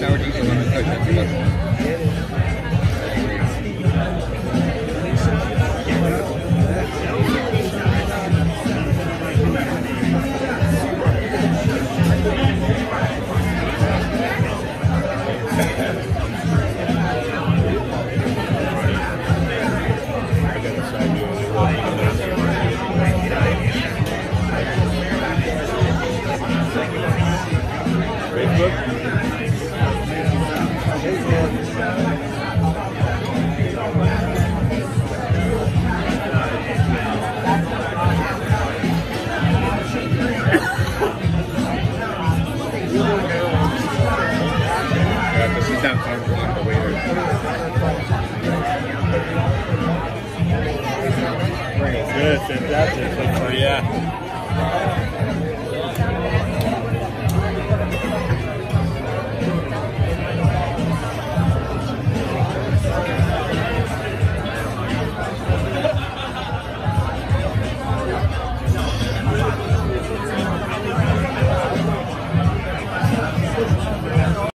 Sour diesel on the touch. he's not comfortable with the waiter. Good, fantastic. So, yeah.